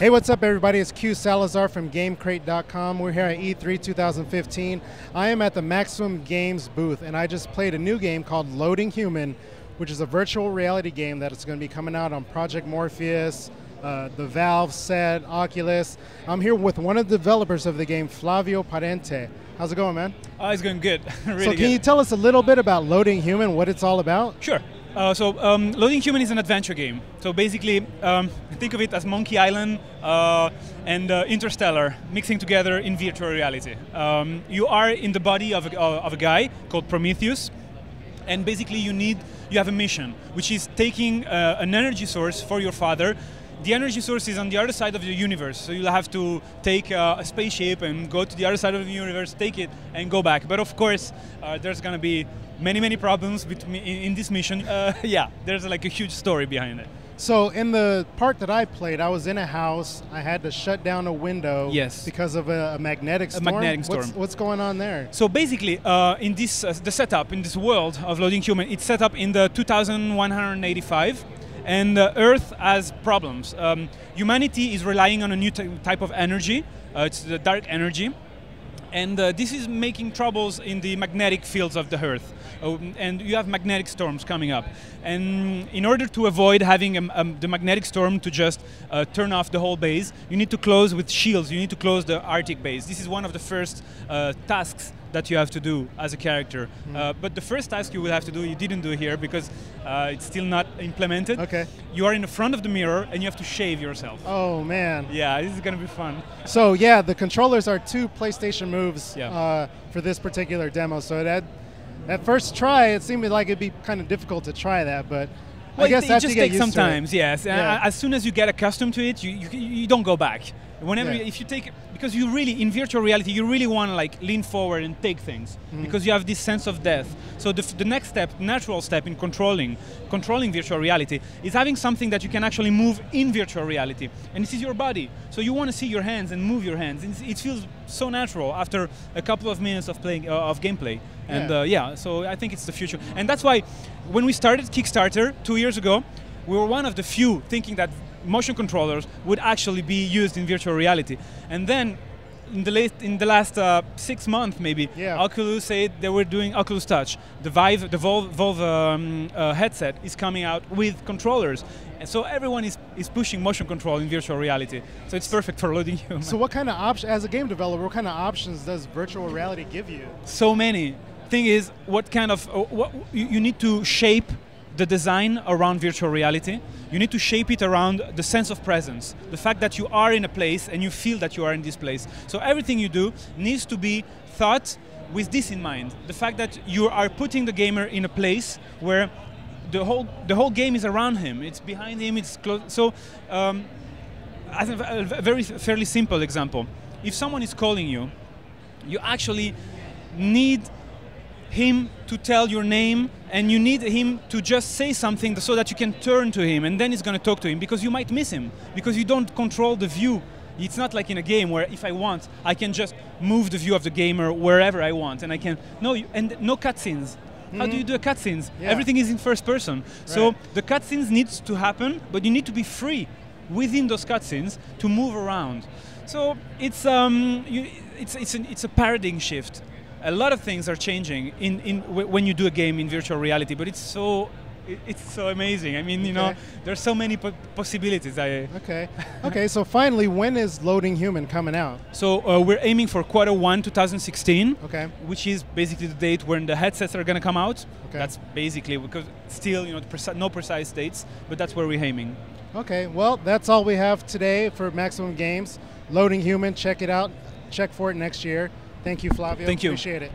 Hey, what's up, everybody? It's Q Salazar from GameCrate.com. We're here at E3 2015. I am at the Maximum Games booth, and I just played a new game called Loading Human, which is a virtual reality game that is going to be coming out on Project Morpheus, uh, the Valve set, Oculus. I'm here with one of the developers of the game, Flavio Parenti. How's it going, man? Oh, it's going good. really so, can good. you tell us a little bit about Loading Human, what it's all about? Sure. Uh, so, um, Loading Human is an adventure game. So basically, um, think of it as Monkey Island uh, and uh, Interstellar mixing together in virtual reality. Um, you are in the body of a, uh, of a guy called Prometheus, and basically you need you have a mission, which is taking uh, an energy source for your father the energy source is on the other side of the universe, so you'll have to take uh, a spaceship and go to the other side of the universe, take it, and go back. But of course, uh, there's going to be many, many problems in, in this mission. Uh, yeah, there's like a huge story behind it. So in the part that I played, I was in a house. I had to shut down a window. Yes. Because of a, a magnetic storm. A magnetic storm. What's, what's going on there? So basically, uh, in this uh, the setup in this world of loading human, it's set up in the 2185 and uh, Earth has problems. Um, humanity is relying on a new type of energy. Uh, it's the dark energy, and uh, this is making troubles in the magnetic fields of the Earth. Um, and you have magnetic storms coming up. And in order to avoid having a, a, the magnetic storm to just uh, turn off the whole base, you need to close with shields. You need to close the Arctic base. This is one of the first uh, tasks that you have to do as a character. Mm. Uh, but the first task you will have to do, you didn't do here because uh, it's still not implemented. Okay. You are in the front of the mirror and you have to shave yourself. Oh man. Yeah, this is gonna be fun. So yeah, the controllers are two PlayStation moves yeah. uh, for this particular demo. So at at first try, it seemed like it'd be kind of difficult to try that, but. Well, I guess it, it just takes some time. Yes, yeah. as soon as you get accustomed to it, you, you, you don't go back. Whenever yeah. you, if you take because you really in virtual reality you really want to like lean forward and take things mm. because you have this sense of death. So the, the next step, natural step in controlling controlling virtual reality is having something that you can actually move in virtual reality, and this is your body. So you want to see your hands and move your hands. It's, it feels so natural after a couple of minutes of playing uh, of gameplay. And yeah. Uh, yeah, so I think it's the future, and that's why when we started Kickstarter two years ago, we were one of the few thinking that motion controllers would actually be used in virtual reality. And then in the last in the last uh, six months maybe yeah. Oculus said they were doing Oculus Touch. The Vive, the Valve, Valve um, uh, headset is coming out with controllers, and so everyone is, is pushing motion control in virtual reality. So it's perfect for loading you. So what kind of options, as a game developer, what kind of options does virtual reality give you? So many. Thing is, what kind of uh, what you, you need to shape the design around virtual reality. You need to shape it around the sense of presence, the fact that you are in a place and you feel that you are in this place. So everything you do needs to be thought with this in mind. The fact that you are putting the gamer in a place where the whole the whole game is around him. It's behind him. It's close. So, um, as a very fairly simple example, if someone is calling you, you actually need him to tell your name and you need him to just say something so that you can turn to him and then he's going to talk to him because you might miss him because you don't control the view it's not like in a game where if I want, I can just move the view of the gamer wherever I want, and I can no and no cutscenes. Mm-hmm. How do you do a cutscenes? Yeah. Everything is in first person. Right. So the cutscenes needs to happen, but you need to be free within those cutscenes to move around. So it's um, you, it's it's an, it's a paradigm shift, a lot of things are changing in, in when you do a game in virtual reality, but it's so it's so amazing. I mean, you okay. know, there's so many po possibilities. I okay, okay. So finally, when is Loading Human coming out? So uh, we're aiming for quarter one, 2016. Okay. Which is basically the date when the headsets are going to come out. Okay. That's basically because still, you know, preci no precise dates, but that's where we're aiming. Okay. Well, that's all we have today for Maximum Games. Loading Human. Check it out. Check for it next year. Thank you, Flavio. Thank you. Appreciate it.